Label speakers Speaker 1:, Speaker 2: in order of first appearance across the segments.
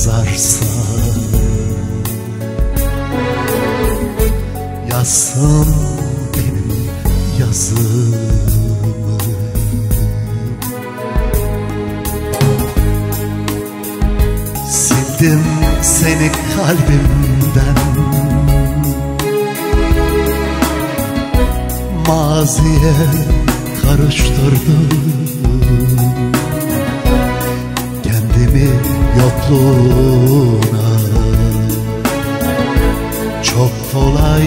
Speaker 1: yazarsa Yazsın benim yazımı. Sildim seni kalbimden. Maziye karıştırdım yokluğuna. Çok kolay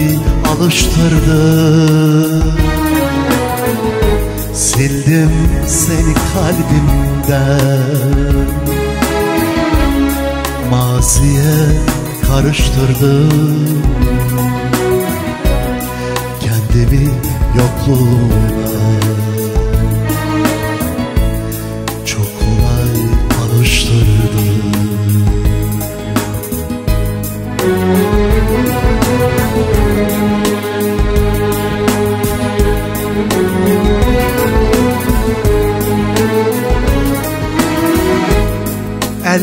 Speaker 1: alıştırdım Sildim seni kalbimden. Maziye karıştırdım Kendimi yokluğuna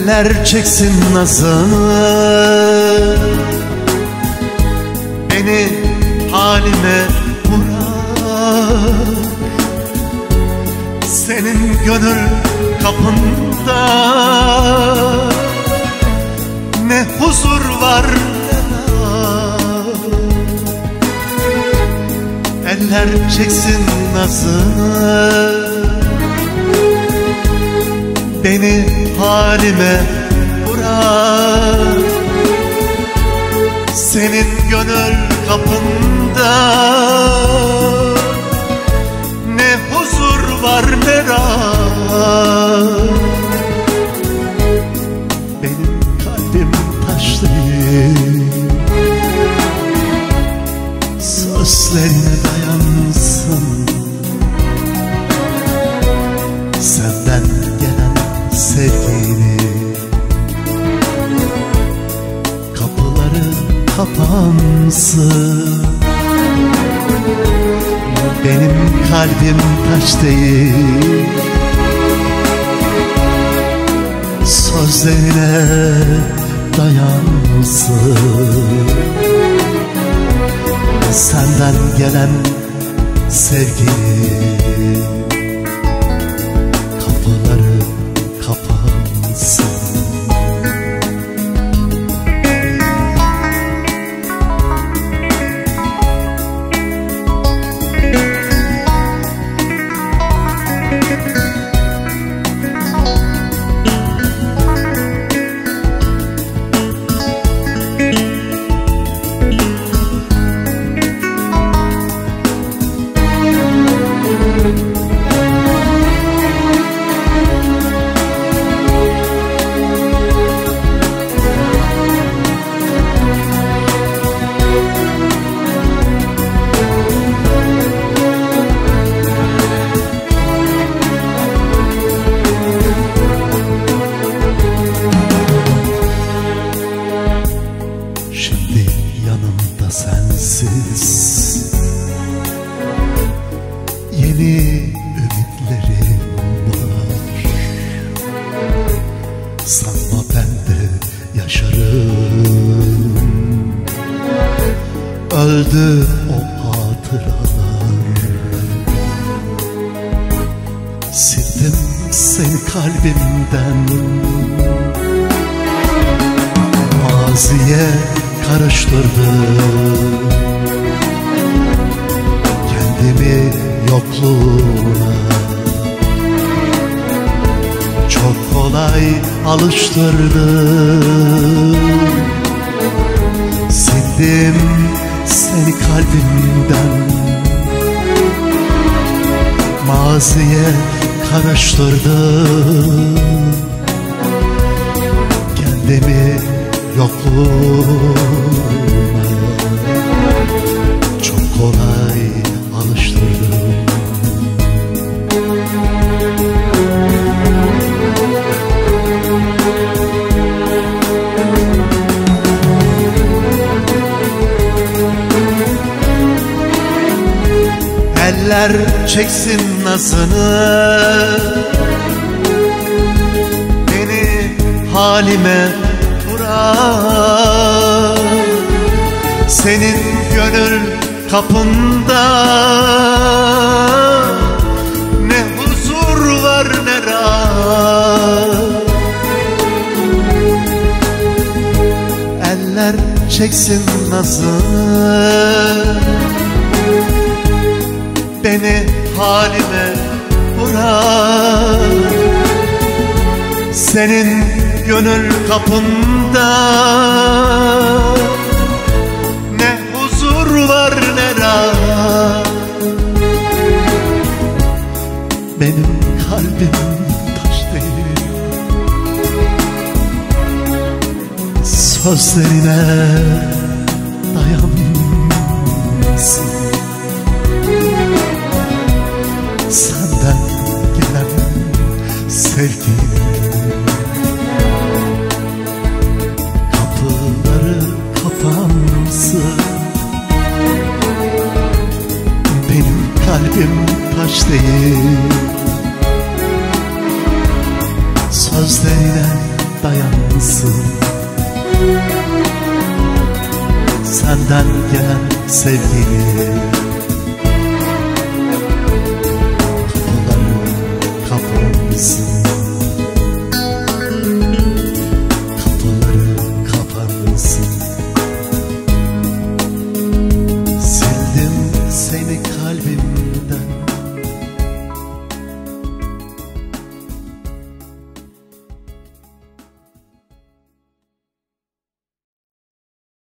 Speaker 1: Eller çeksin nazını. Beni halime bırak Senin gönül kapında Ne huzur var. Eller çeksin nazını. Beni halime bırak Senin gönül kapında Benim kalbim taş değil. Sözlerine dayansın. Senden gelen sevgini Öldü o hatıralar. Sildim seni kalbimden. Maziye karıştırdı. Kendimi yokluğuna. Çok kolay alıştırdı Sildim seni kalbimden Maziye karıştırdım Kendimi yokluğuna Eller çeksin nazını Beni halime Senin gönül kapında Ne huzur var ne rahat. Eller çeksin nazı Beni halime bırak Senin gönül kapında Ne huzur var ne rahat. Benim kalbim taş değil. Sözlerine dayansın değil. Sözlerine dayansın Senden gelen sevgim